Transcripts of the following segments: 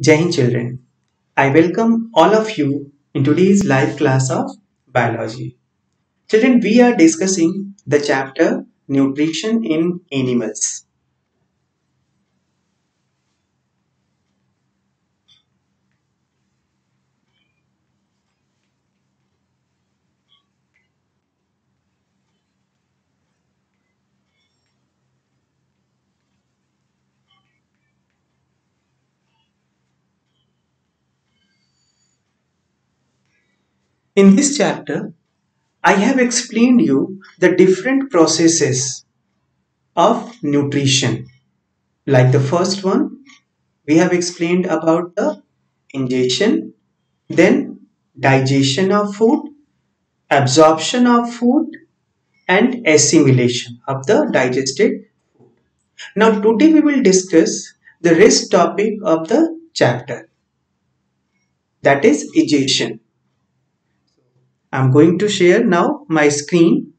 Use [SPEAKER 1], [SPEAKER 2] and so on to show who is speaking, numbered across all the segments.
[SPEAKER 1] Jai Hind children. I welcome all of you in today's live class of biology. Children, we are discussing the chapter nutrition in animals. In this chapter, I have explained you the different processes of nutrition. Like the first one, we have explained about the ingestion, then digestion of food, absorption of food, and assimilation of the digested food. Now today we will discuss the rest topic of the chapter that is egestion. I'm going to share now my screen.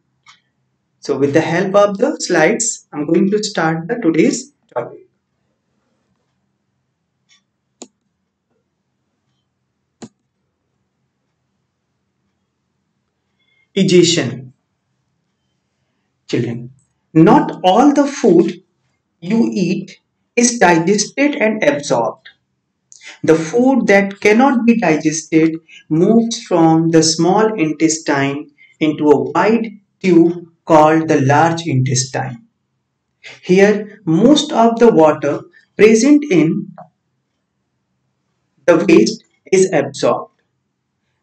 [SPEAKER 1] So with the help of the slides, I'm going to start the today's topic. Egestion. Children, not all the food you eat is digested and absorbed. The food that cannot be digested moves from the small intestine into a wide tube called the large intestine. Here, most of the water present in the waste is absorbed,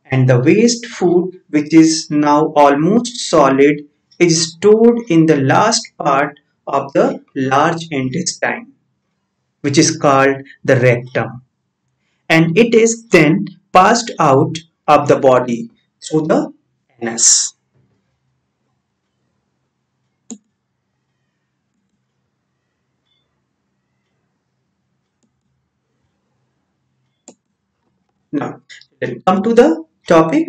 [SPEAKER 1] and the waste food, which is now almost solid, is stored in the last part of the large intestine, which is called the rectum and it is then passed out of the body through the anus. Now, let's come to the topic.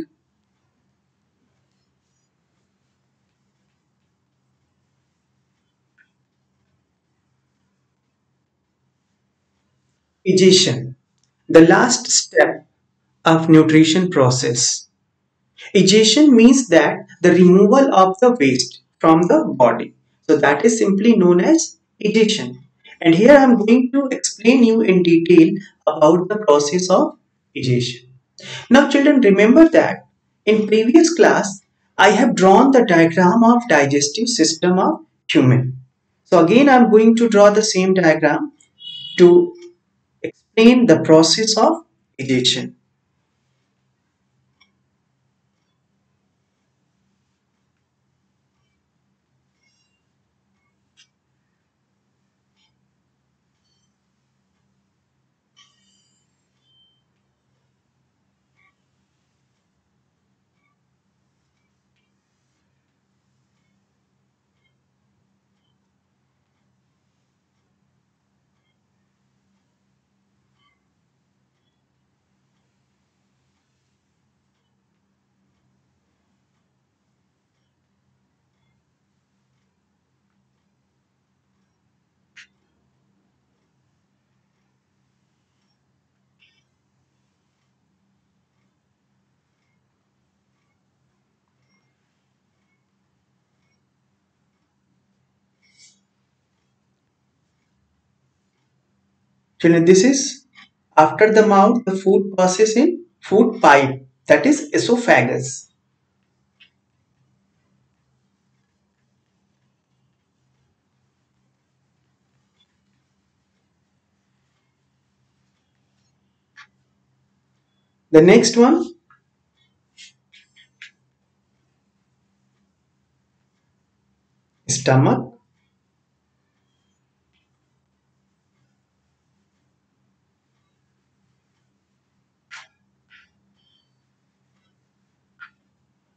[SPEAKER 1] Egestion the last step of nutrition process. Egestion means that the removal of the waste from the body. So that is simply known as egestion. And here I am going to explain you in detail about the process of egestion. Now children remember that in previous class I have drawn the diagram of digestive system of human. So again I am going to draw the same diagram to explain the process of egestion. Children, this is after the mouth, the food passes in food pipe, that is esophagus. The next one. Stomach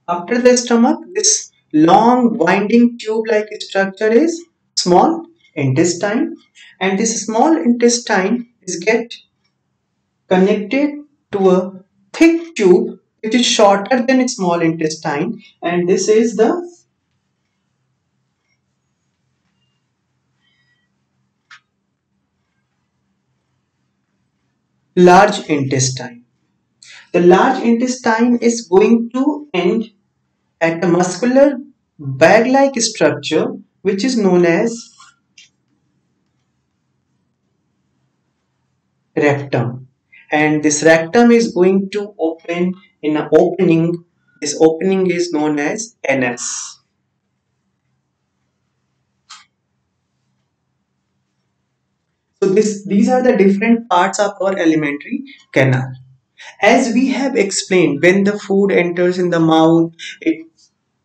[SPEAKER 1] After the stomach, this long winding tube-like structure is small intestine and this small intestine is get connected to a thick tube which is shorter than small intestine and this is the large intestine. The large intestine is going to end at a muscular bag-like structure which is known as rectum. And this rectum is going to open in an opening. This opening is known as anus. So this these are the different parts of our alimentary canal as we have explained when the food enters in the mouth it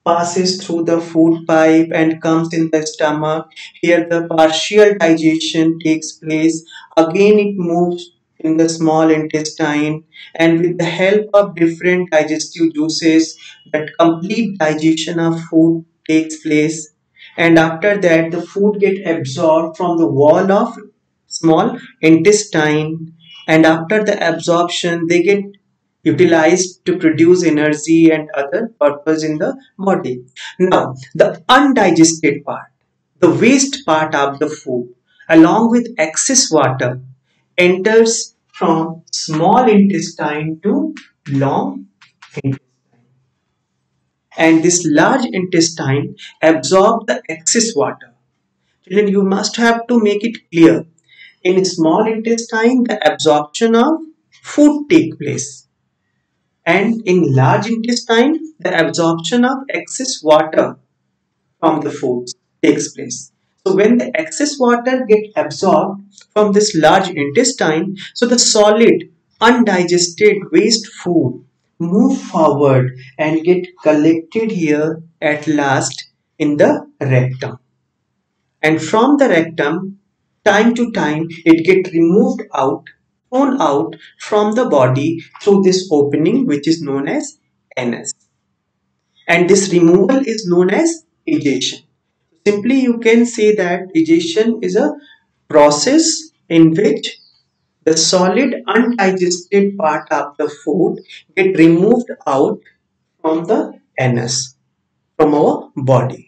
[SPEAKER 1] passes through the food pipe and comes in the stomach. Here the partial digestion takes place. Again it moves in the small intestine and with the help of different digestive juices that complete digestion of food takes place and after that the food get absorbed from the wall of small intestine and after the absorption they get utilized to produce energy and other purpose in the body. Now, the undigested part, the waste part of the food, along with excess water, enters from small intestine to long intestine. And this large intestine absorbs the excess water. Children, you must have to make it clear. In small intestine, the absorption of food take place. And in large intestine the absorption of excess water from the foods takes place. So when the excess water get absorbed from this large intestine so the solid undigested waste food move forward and get collected here at last in the rectum. And from the rectum time to time it get removed out thrown out from the body through this opening which is known as anus. And this removal is known as egestion. Simply you can say that egestion is a process in which the solid undigested part of the food get removed out from the anus from our body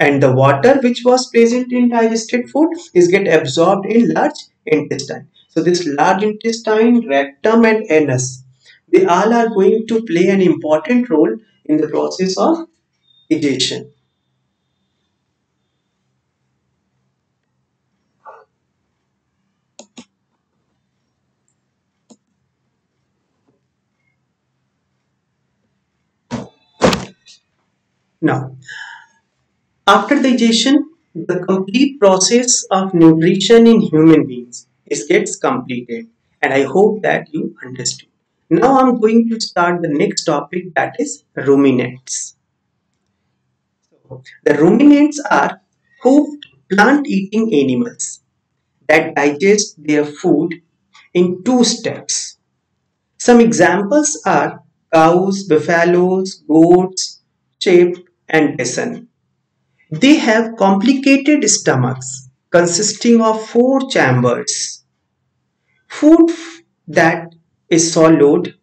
[SPEAKER 1] and the water which was present in digested food is get absorbed in large intestine so this large intestine, rectum and anus, they all are going to play an important role in the process of egestion. Now, after egestion, the complete process of nutrition in human beings it gets completed and I hope that you understood. Now I'm going to start the next topic that is ruminants. The ruminants are hoofed plant-eating animals that digest their food in two steps. Some examples are cows, buffaloes, goats, sheep and bison. They have complicated stomachs consisting of four chambers Food that is swallowed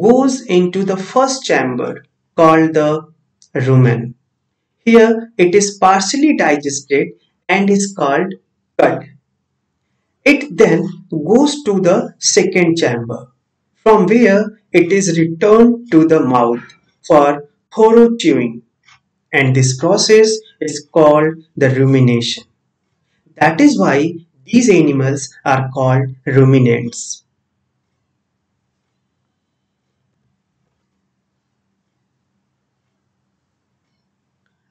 [SPEAKER 1] goes into the first chamber called the rumen. Here it is partially digested and is called cud. It then goes to the second chamber from where it is returned to the mouth for thorough chewing and this process is called the rumination. That is why these animals are called ruminants.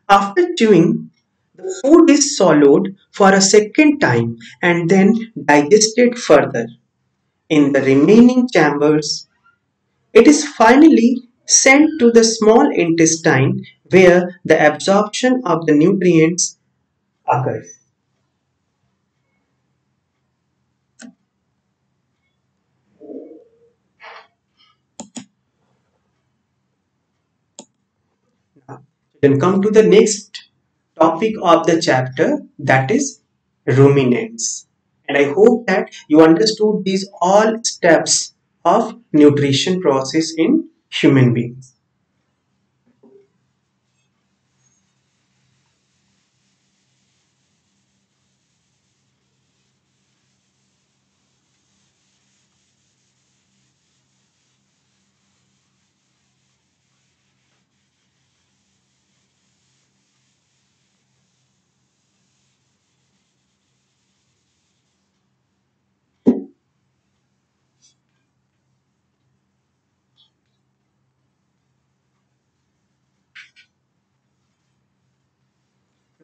[SPEAKER 1] After chewing, the food is swallowed for a second time and then digested further. In the remaining chambers, it is finally sent to the small intestine where the absorption of the nutrients occurs. Then come to the next topic of the chapter that is ruminants. And I hope that you understood these all steps of nutrition process in human beings.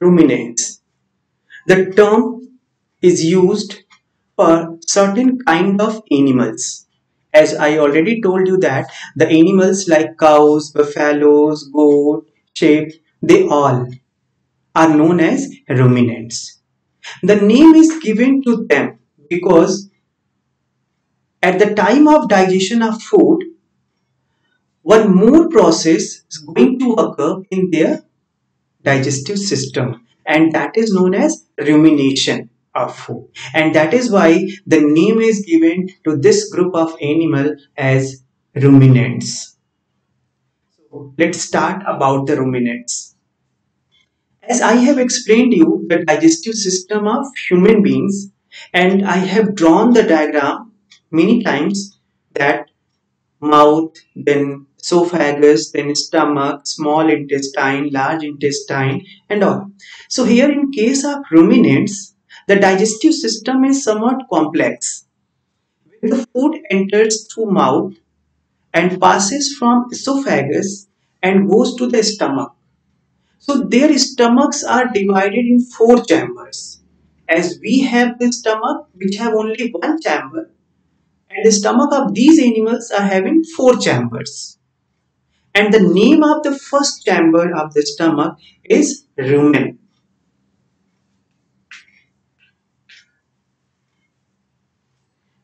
[SPEAKER 1] Ruminants. The term is used for certain kind of animals. As I already told you that the animals like cows, buffaloes, goat, sheep, they all are known as ruminants. The name is given to them because at the time of digestion of food, one more process is going to occur in their digestive system and that is known as rumination of food and that is why the name is given to this group of animal as ruminants. So let's start about the ruminants. As I have explained you the digestive system of human beings and I have drawn the diagram many times that mouth, then esophagus, then stomach, small intestine, large intestine and all. So here in case of ruminants, the digestive system is somewhat complex. When the food enters through mouth and passes from esophagus and goes to the stomach. So their stomachs are divided in four chambers. As we have the stomach which have only one chamber and the stomach of these animals are having four chambers. And the name of the first chamber of the stomach is rumen.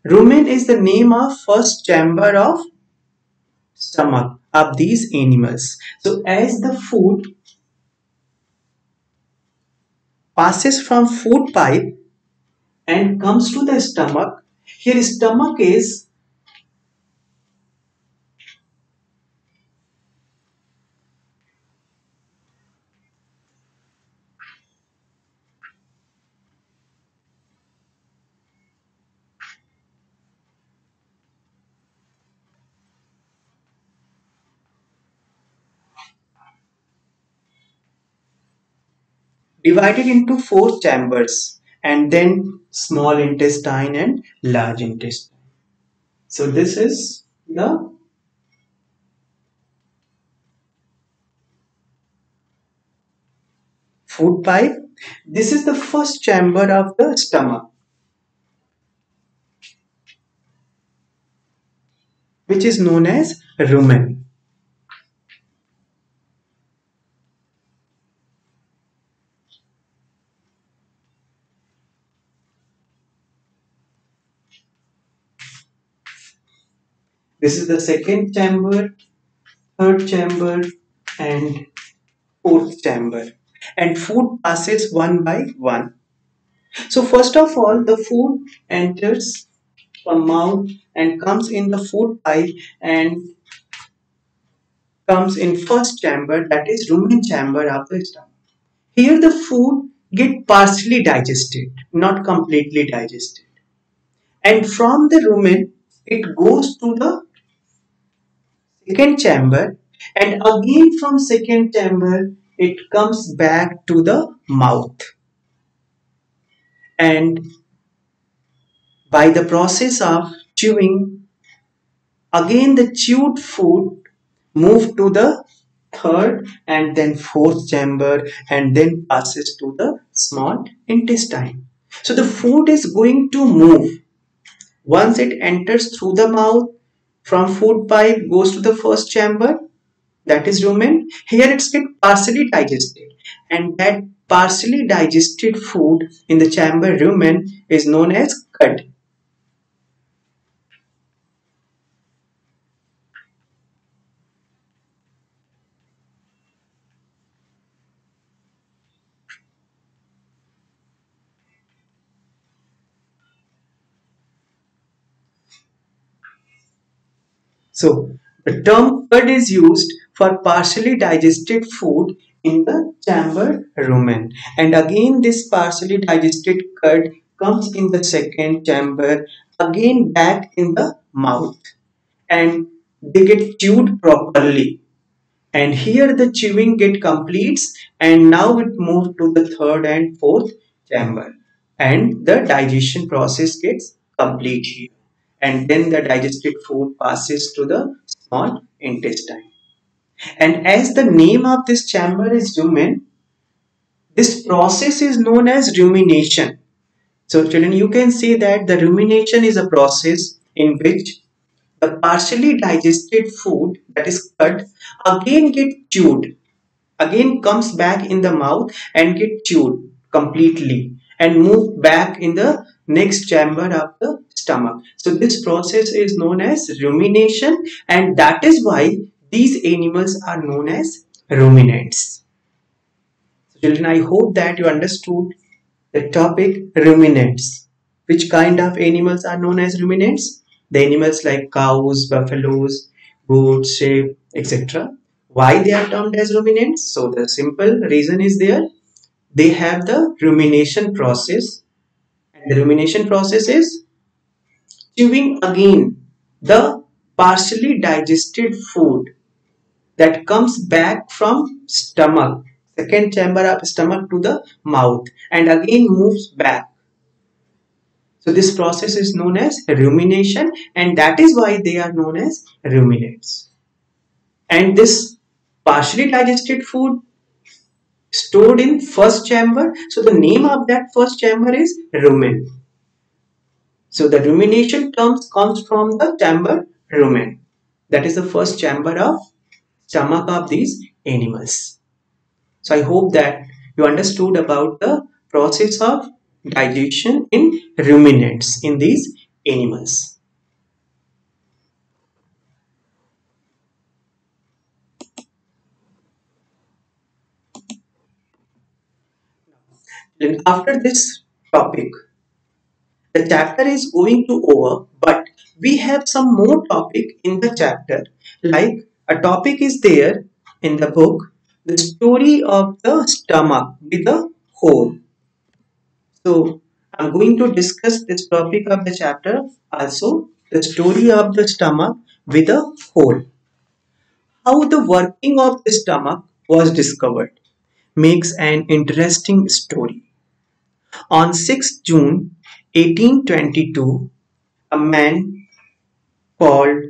[SPEAKER 1] Rumen is the name of first chamber of stomach of these animals. So as the food passes from food pipe and comes to the stomach, here stomach is divided into four chambers and then small intestine and large intestine. So this is the food pipe. This is the first chamber of the stomach. which is known as rumen. This is the second chamber, third chamber and fourth chamber. And food passes one by one. So first of all, the food enters from mouth and comes in the food pipe and comes in first chamber that is rumen chamber of the stomach. Here the food get partially digested, not completely digested. And from the rumen, it goes to the second chamber and again from second chamber it comes back to the mouth. And by the process of chewing again the chewed food move to the third and then fourth chamber and then passes to the small intestine. So the food is going to move. Once it enters through the mouth from food pipe goes to the first chamber that is rumen. Here it's get partially digested and that partially digested food in the chamber rumen is known as cud. So the term cud is used for partially digested food in the chamber rumen. And again this partially digested cud comes in the second chamber again back in the mouth. And they get chewed properly. And here the chewing get completes and now it moves to the third and fourth chamber. And the digestion process gets complete here and then the digested food passes to the small intestine. And as the name of this chamber is rumen, This process is known as rumination. So children, you can say that the rumination is a process in which the partially digested food that is cud again get chewed, again comes back in the mouth and get chewed completely and move back in the next chamber of the stomach. So this process is known as rumination and that is why these animals are known as ruminants. So children, I hope that you understood the topic ruminants. Which kind of animals are known as ruminants? The animals like cows, buffaloes, goats, sheep, etc. Why they are termed as ruminants? So the simple reason is there. They have the rumination process the rumination process is chewing again the partially digested food that comes back from stomach second chamber of stomach to the mouth and again moves back. So this process is known as rumination and that is why they are known as ruminants and this partially digested food stored in first chamber. So the name of that first chamber is rumen. So the rumination terms comes from the chamber rumen. That is the first chamber of stomach of these animals. So I hope that you understood about the process of digestion in ruminants in these animals. After this topic, the chapter is going to over, but we have some more topic in the chapter. Like a topic is there in the book the story of the stomach with a hole. So I'm going to discuss this topic of the chapter also the story of the stomach with a hole. How the working of the stomach was discovered makes an interesting story. On 6 June 1822, a man called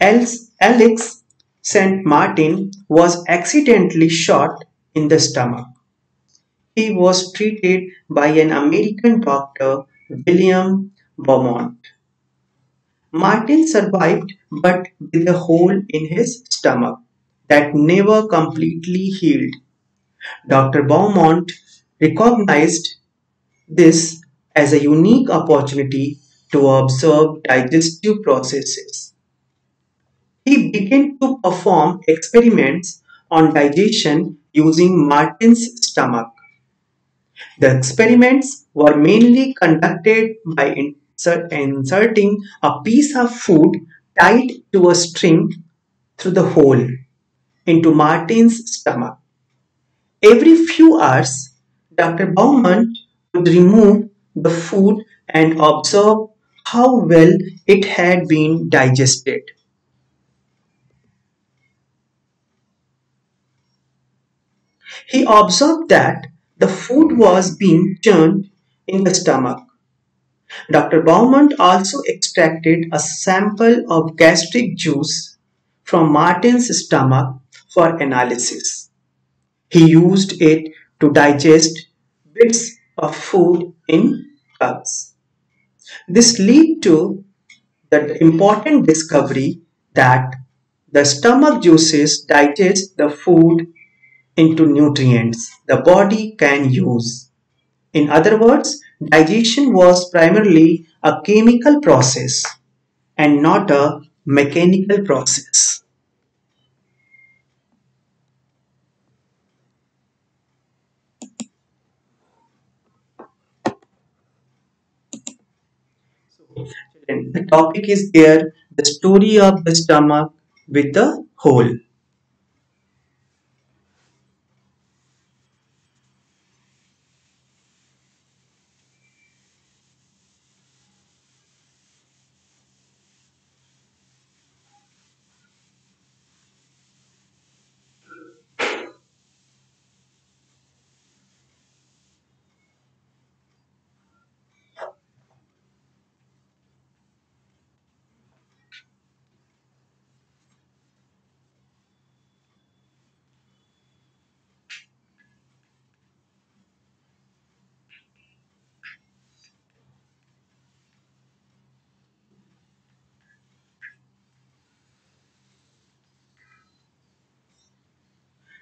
[SPEAKER 1] Alex Saint Martin was accidentally shot in the stomach. He was treated by an American doctor, William Beaumont. Martin survived but with a hole in his stomach that never completely healed. Dr. Beaumont recognized this as a unique opportunity to observe digestive processes he began to perform experiments on digestion using Martin's stomach. The experiments were mainly conducted by insert, inserting a piece of food tied to a string through the hole into Martin's stomach. Every few hours, Dr. Beaumont would remove the food and observe how well it had been digested. He observed that the food was being churned in the stomach. Dr. Beaumont also extracted a sample of gastric juice from Martin's stomach for analysis. He used it to digest bits of food in cups. This led to the important discovery that the stomach juices digest the food into nutrients the body can use. In other words, digestion was primarily a chemical process and not a mechanical process. The topic is there the story of the stomach with the hole.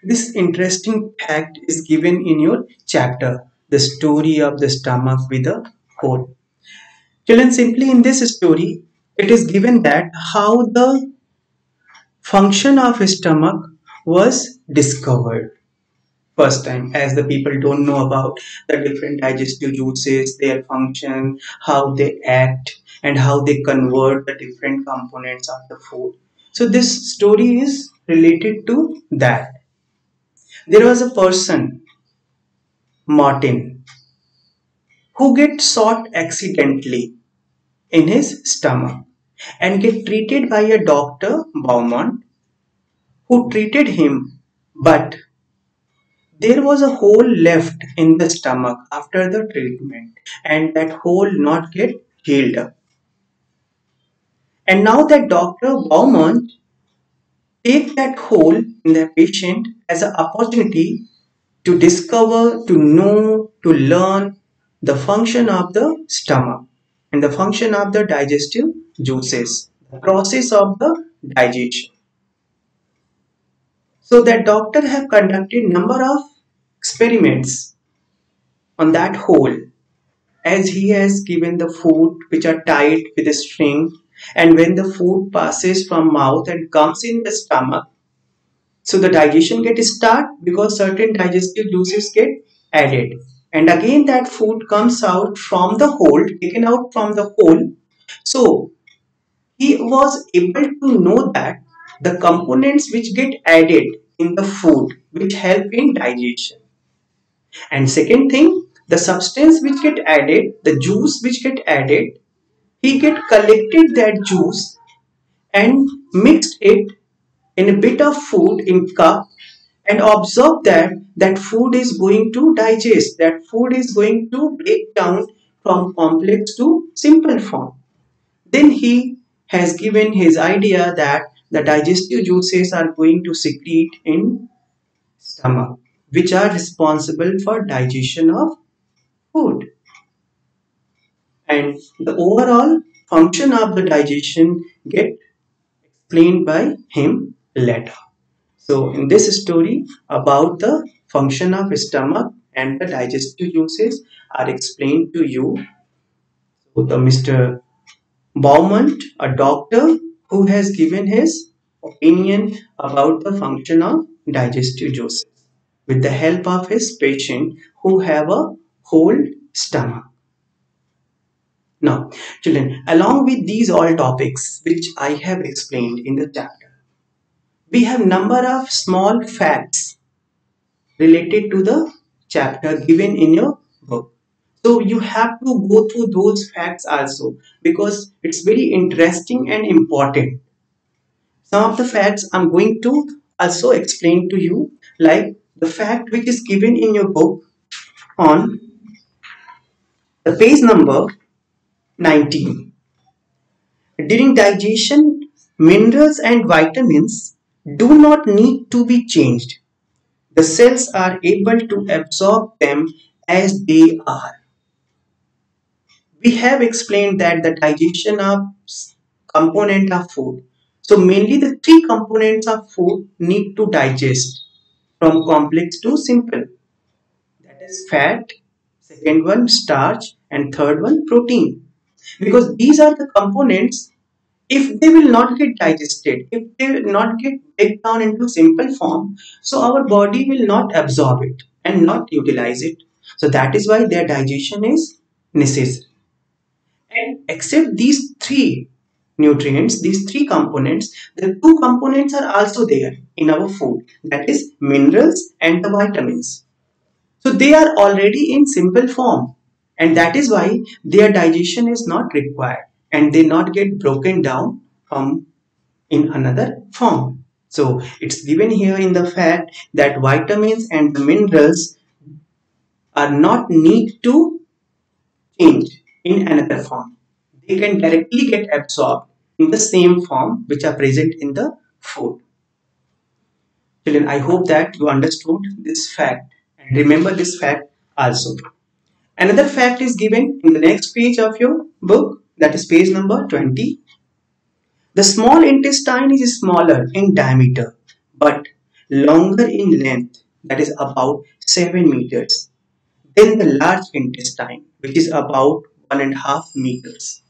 [SPEAKER 1] This interesting fact is given in your chapter, The Story of the Stomach with a Hole. Children, simply in this story, it is given that how the function of stomach was discovered. First time as the people don't know about the different digestive juices their function how they act and how they convert the different components of the food. So this story is related to that there was a person martin who get shot accidentally in his stomach and get treated by a doctor Beaumont who treated him but there was a hole left in the stomach after the treatment and that hole not get healed up. And now that Dr. Beaumont take that hole the patient as an opportunity to discover, to know, to learn the function of the stomach and the function of the digestive juices, the process of the digestion. So that doctor have conducted number of experiments on that hole as he has given the food which are tied with a string and when the food passes from mouth and comes in the stomach so the digestion get start because certain digestive juices get added. And again that food comes out from the hole taken out from the hole. So he was able to know that the components which get added in the food which help in digestion. And second thing the substance which get added the juice which get added he get collected that juice and mixed it in a bit of food in cup and observe that that food is going to digest that food is going to break down from complex to simple form. Then he has given his idea that the digestive juices are going to secrete in stomach which are responsible for digestion of food. And the overall function of the digestion get explained by him later so in this story about the function of stomach and the digestive juices are explained to you so the mr Beaumont, a doctor who has given his opinion about the function of digestive juices with the help of his patient who have a whole stomach. Now, children, along with these all topics which I have explained in the chapter, we have number of small facts related to the chapter given in your book. So you have to go through those facts also because it's very interesting and important. Some of the facts I'm going to also explain to you like the fact which is given in your book on the page number 19. During digestion, minerals and vitamins do not need to be changed. The cells are able to absorb them as they are. We have explained that the digestion of component of food. So mainly the three components of food need to digest from complex to simple. That is fat, second one starch and third one protein. Because these are the components if they will not get digested, if they will not get break down into simple form, so our body will not absorb it and not utilize it. So that is why their digestion is necessary. And except these three nutrients, these three components, the two components are also there in our food, that is minerals and the vitamins. So they are already in simple form and that is why their digestion is not required and they not get broken down from in another form. So it's given here in the fact that vitamins and the minerals are not need to change in another form they can directly get absorbed in the same form which are present in the food. Children, I hope that you understood this fact and remember this fact also. Another fact is given in the next page of your book that is page number 20. The small intestine is smaller in diameter but longer in length, that is about 7 meters, than the large intestine, which is about 1.5 meters.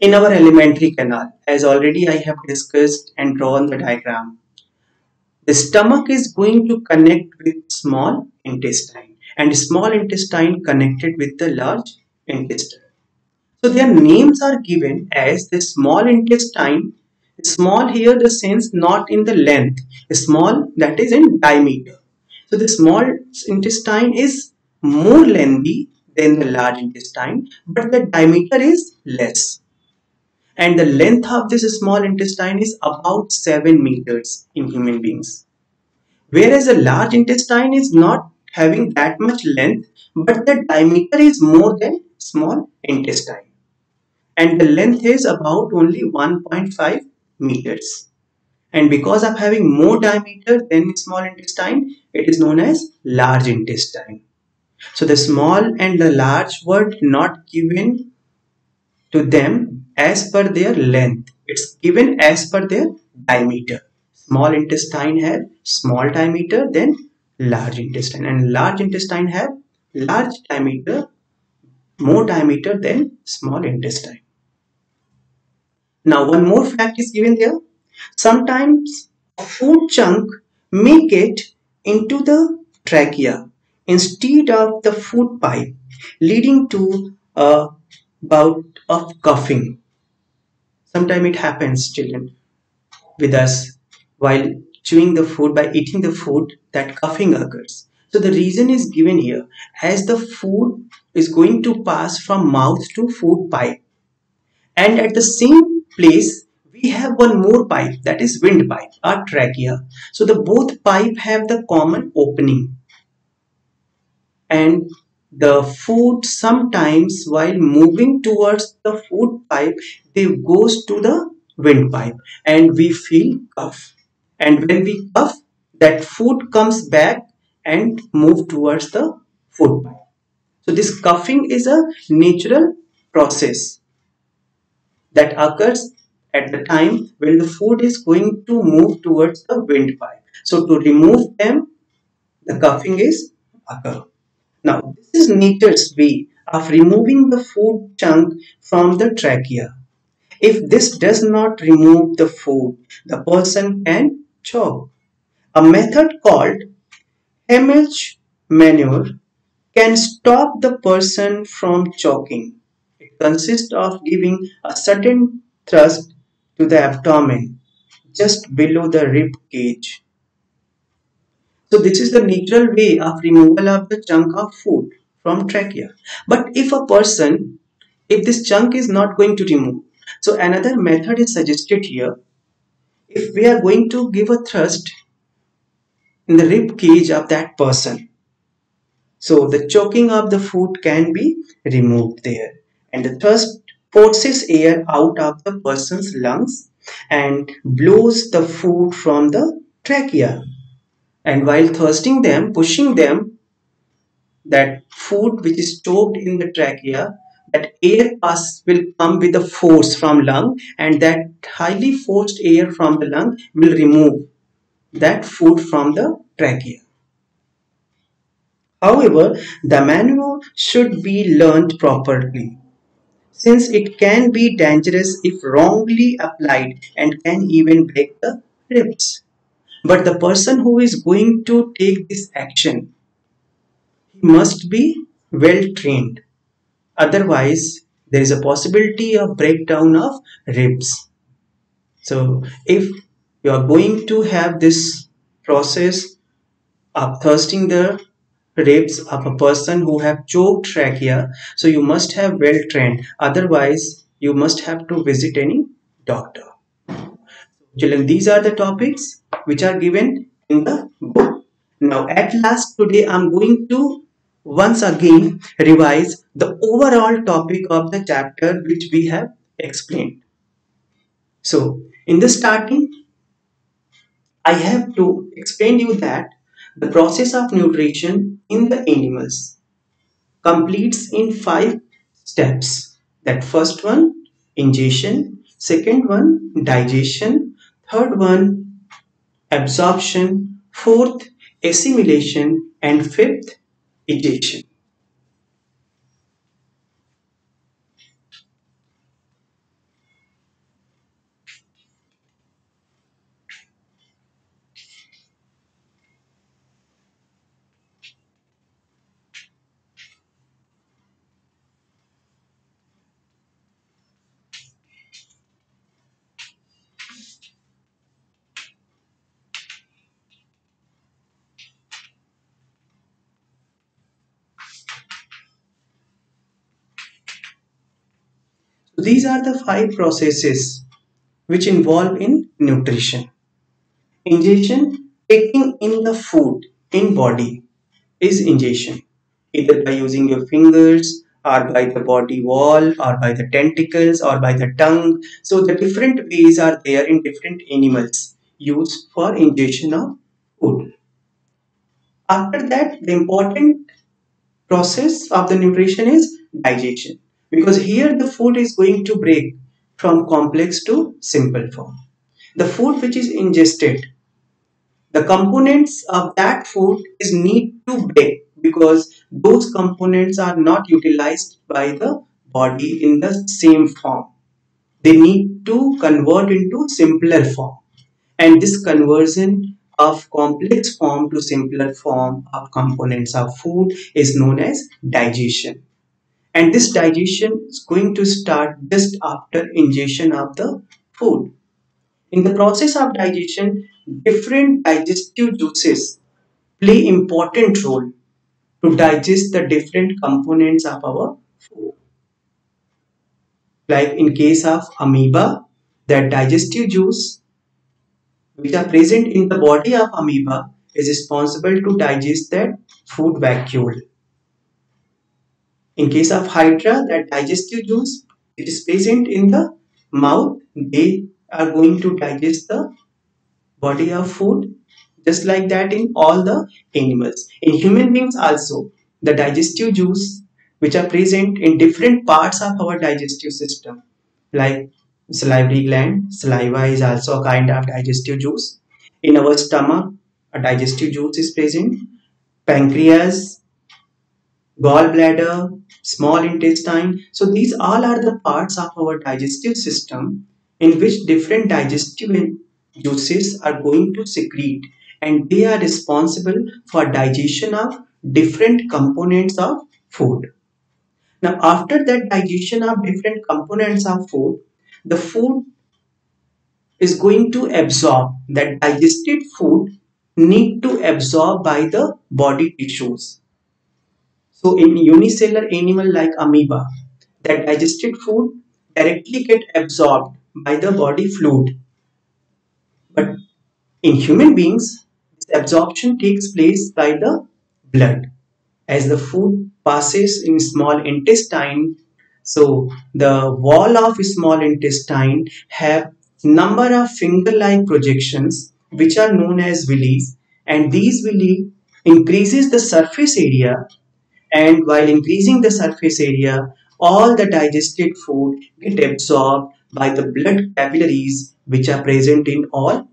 [SPEAKER 1] In our alimentary canal, as already I have discussed and drawn the diagram, the stomach is going to connect with small intestine and small intestine connected with the large intestine. So their names are given as the small intestine, small here the sense not in the length, small that is in diameter. So the small intestine is more lengthy than the large intestine, but the diameter is less. And the length of this small intestine is about 7 meters in human beings. Whereas the large intestine is not having that much length, but the diameter is more than small intestine and the length is about only 1.5 meters. And because of having more diameter than small intestine it is known as large intestine. So the small and the large were not given to them as per their length. It's given as per their diameter. Small intestine have small diameter than large intestine. And large intestine have large diameter more diameter than small intestine now one more fact is given there. Sometimes a food chunk may get into the trachea instead of the food pipe leading to a bout of coughing. Sometimes it happens children with us while chewing the food by eating the food that coughing occurs. So the reason is given here as the food is going to pass from mouth to food pipe and at the same place we have one more pipe that is windpipe or trachea so the both pipe have the common opening. And the food sometimes while moving towards the food pipe they goes to the windpipe and we feel cough and when we cough that food comes back and move towards the food pipe. So this coughing is a natural process that occurs at the time when the food is going to move towards the windpipe. So to remove them, the cuffing is occur. Now this is Netter's way of removing the food chunk from the trachea. If this does not remove the food, the person can choke. A method called Heimlich maneuver can stop the person from choking consists of giving a certain thrust to the abdomen just below the rib cage. So this is the natural way of removal of the chunk of food from trachea. But if a person, if this chunk is not going to remove, so another method is suggested here. If we are going to give a thrust in the rib cage of that person, so the choking of the food can be removed there and the thrust forces air out of the person's lungs and blows the food from the trachea. And while thirsting them, pushing them, that food which is choked in the trachea, that air pass will come with a force from lung and that highly forced air from the lung will remove that food from the trachea. However, the manual should be learned properly since it can be dangerous if wrongly applied and can even break the ribs. But the person who is going to take this action, he must be well trained. Otherwise, there is a possibility of breakdown of ribs. So if you are going to have this process of thirsting the ribs of a person who have choked trachea. So you must have well trained. Otherwise you must have to visit any doctor. Children these are the topics which are given in the book. Now at last today i'm going to once again revise the overall topic of the chapter which we have explained. So in the starting i have to explain you that the process of nutrition in the animals completes in five steps. That first one, ingestion, second one, digestion, third one, absorption, fourth, assimilation, and fifth, egestion. So these are the five processes which involve in nutrition. Ingestion, taking in the food in body is ingestion, either by using your fingers or by the body wall or by the tentacles or by the tongue. So the different ways are there in different animals used for ingestion of food. After that, the important process of the nutrition is digestion because here the food is going to break from complex to simple form. The food which is ingested, the components of that food is need to break because those components are not utilized by the body in the same form. They need to convert into simpler form and this conversion of complex form to simpler form of components of food is known as digestion and this digestion is going to start just after ingestion of the food. In the process of digestion, different digestive juices play important role to digest the different components of our food. Like in case of amoeba, that digestive juice which are present in the body of amoeba is responsible to digest that food vacuole. In case of hydra, that digestive juice, it is present in the mouth. They are going to digest the body of food just like that in all the animals. In human beings also, the digestive juice which are present in different parts of our digestive system like salivary gland, saliva is also a kind of digestive juice. In our stomach, a digestive juice is present. Pancreas, gallbladder, small intestine. So these all are the parts of our digestive system in which different digestive juices are going to secrete and they are responsible for digestion of different components of food. Now after that digestion of different components of food, the food is going to absorb that digested food need to absorb by the body tissues so in unicellular animal like amoeba, that digested food directly get absorbed by the body fluid. But in human beings, this absorption takes place by the blood. As the food passes in small intestine, so the wall of small intestine have number of finger-like projections which are known as villi and these villi increases the surface area and while increasing the surface area, all the digested food get absorbed by the blood capillaries which are present in all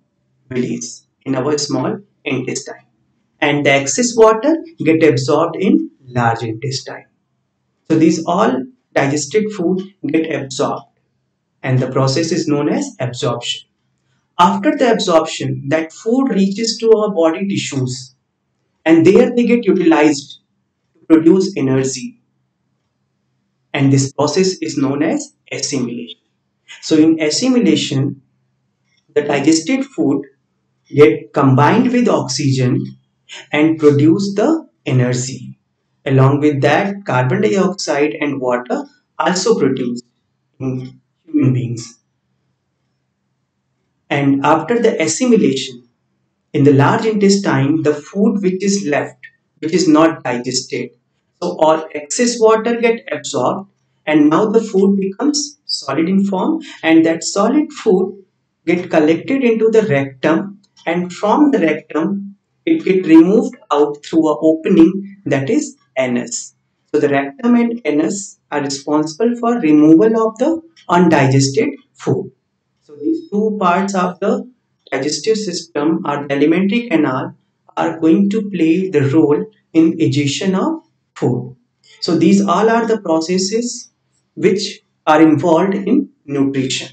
[SPEAKER 1] villi in our small intestine. And the excess water get absorbed in large intestine. So these all digested food get absorbed and the process is known as absorption. After the absorption, that food reaches to our body tissues and there they get utilized produce energy and this process is known as assimilation. So in assimilation, the digested food get combined with oxygen and produce the energy. Along with that, carbon dioxide and water also produced in human beings. And after the assimilation, in the large intestine, the food which is left which is not digested. So all excess water get absorbed and now the food becomes solid in form and that solid food get collected into the rectum and from the rectum it get removed out through a opening that is anus. So the rectum and anus are responsible for removal of the undigested food. So these two parts of the digestive system are the alimentary canal are going to play the role in digestion of food. So these all are the processes which are involved in nutrition.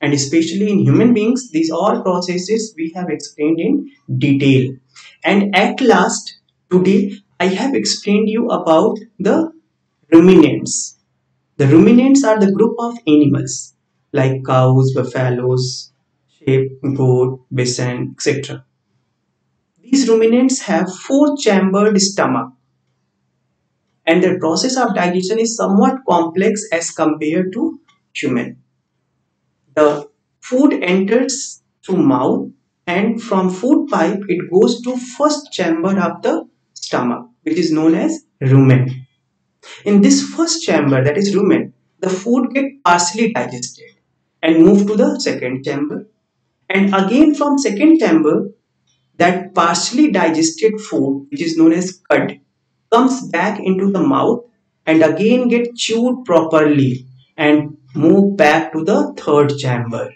[SPEAKER 1] And especially in human beings, these all processes we have explained in detail. And at last, today I have explained you about the ruminants. The ruminants are the group of animals like cows, buffaloes, sheep, goat, bison, etc. These ruminants have four-chambered stomach and their process of digestion is somewhat complex as compared to human. The food enters through mouth and from food pipe it goes to first chamber of the stomach which is known as rumen. In this first chamber that is rumen, the food get partially digested and move to the second chamber and again from second chamber that partially digested food which is known as cud comes back into the mouth and again get chewed properly and move back to the third chamber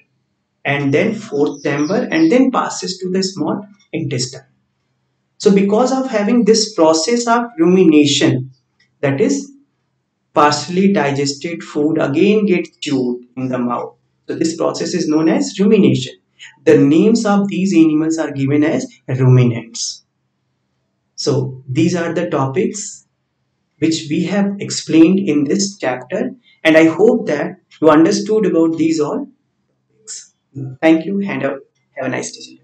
[SPEAKER 1] and then fourth chamber and then passes to the small intestine. So because of having this process of rumination that is partially digested food again gets chewed in the mouth. So this process is known as rumination. The names of these animals are given as ruminants. So these are the topics which we have explained in this chapter and I hope that you understood about these all. Thank you and have a nice day.